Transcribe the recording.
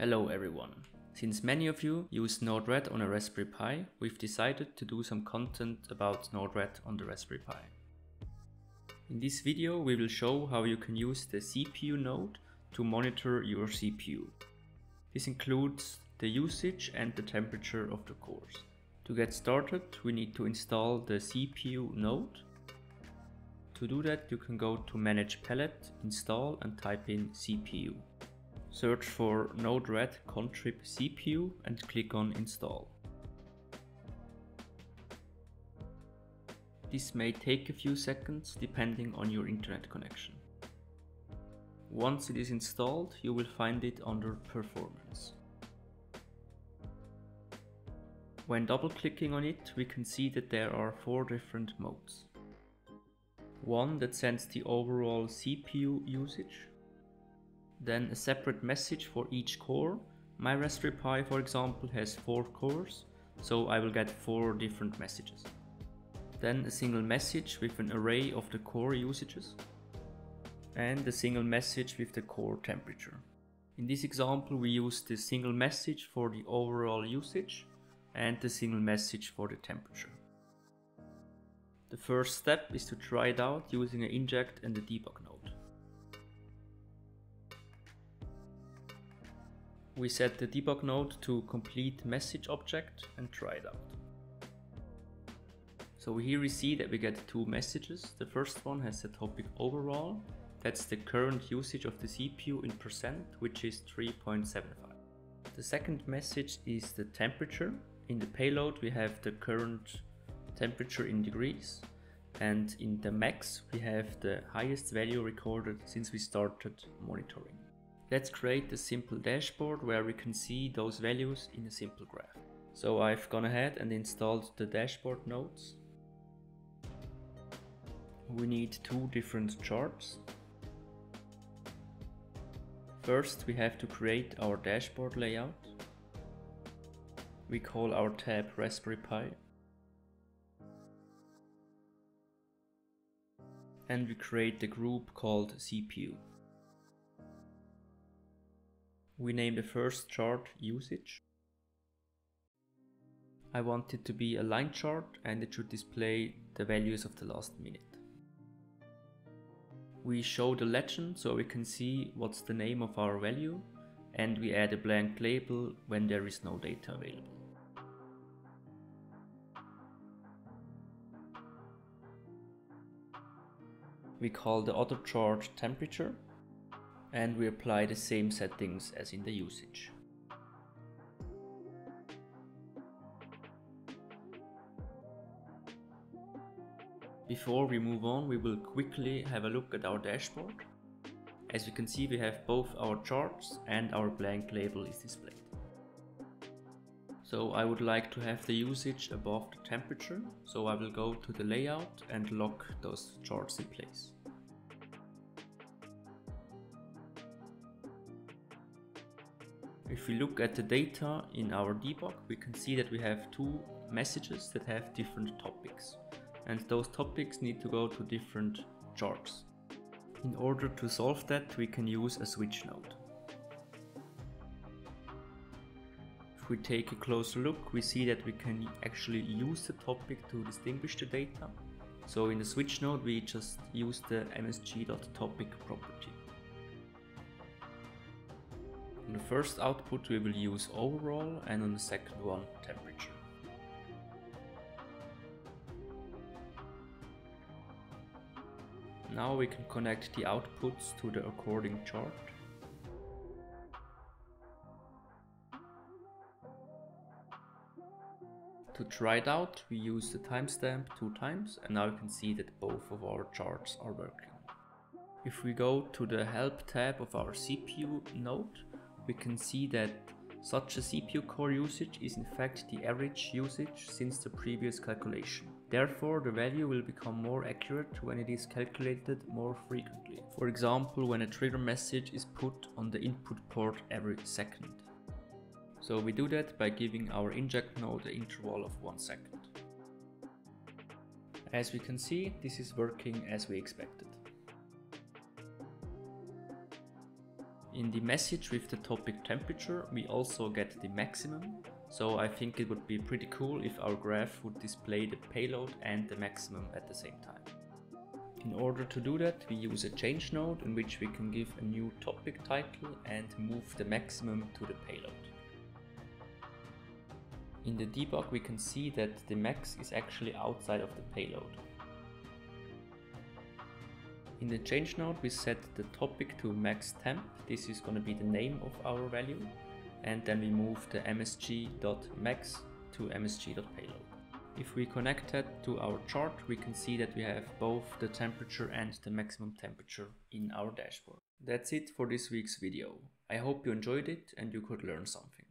Hello everyone. Since many of you use Node-RED on a Raspberry Pi, we've decided to do some content about Node-RED on the Raspberry Pi. In this video we will show how you can use the CPU node to monitor your CPU. This includes the usage and the temperature of the cores. To get started we need to install the CPU node. To do that you can go to manage palette, install and type in CPU. Search for Node-RED Contrib CPU and click on install. This may take a few seconds depending on your internet connection. Once it is installed, you will find it under Performance. When double clicking on it, we can see that there are four different modes. One that sends the overall CPU usage, then a separate message for each core. My Raspberry Pi for example has 4 cores, so I will get 4 different messages. Then a single message with an array of the core usages and a single message with the core temperature. In this example we use the single message for the overall usage and the single message for the temperature. The first step is to try it out using an inject and a debug node. We set the debug node to complete message object and try it out. So here we see that we get two messages. The first one has the topic overall. That's the current usage of the CPU in percent, which is 3.75. The second message is the temperature. In the payload we have the current temperature in degrees and in the max we have the highest value recorded since we started monitoring. Let's create a simple dashboard where we can see those values in a simple graph. So I've gone ahead and installed the dashboard nodes. We need two different charts. First we have to create our dashboard layout. We call our tab Raspberry Pi. And we create the group called CPU. We name the first chart usage. I want it to be a line chart and it should display the values of the last minute. We show the legend so we can see what's the name of our value and we add a blank label when there is no data available. We call the other chart temperature and we apply the same settings as in the usage. Before we move on, we will quickly have a look at our dashboard. As you can see, we have both our charts and our blank label is displayed. So I would like to have the usage above the temperature, so I will go to the layout and lock those charts in place. If we look at the data in our debug, we can see that we have two messages that have different topics. And those topics need to go to different charts. In order to solve that, we can use a switch node. If we take a closer look, we see that we can actually use the topic to distinguish the data. So in the switch node, we just use the msg.topic property. On the first output we will use overall and on the second one temperature. Now we can connect the outputs to the according chart. To try it out we use the timestamp two times and now you can see that both of our charts are working. If we go to the help tab of our CPU node we can see that such a CPU core usage is in fact the average usage since the previous calculation. Therefore, the value will become more accurate when it is calculated more frequently. For example, when a trigger message is put on the input port every second. So we do that by giving our inject node an interval of 1 second. As we can see, this is working as we expected. In the message with the topic temperature, we also get the maximum. So I think it would be pretty cool if our graph would display the payload and the maximum at the same time. In order to do that, we use a change node in which we can give a new topic title and move the maximum to the payload. In the debug we can see that the max is actually outside of the payload. In the change node we set the topic to max temp, this is going to be the name of our value, and then we move the msg.max to msg.payload. If we connect that to our chart, we can see that we have both the temperature and the maximum temperature in our dashboard. That's it for this week's video. I hope you enjoyed it and you could learn something.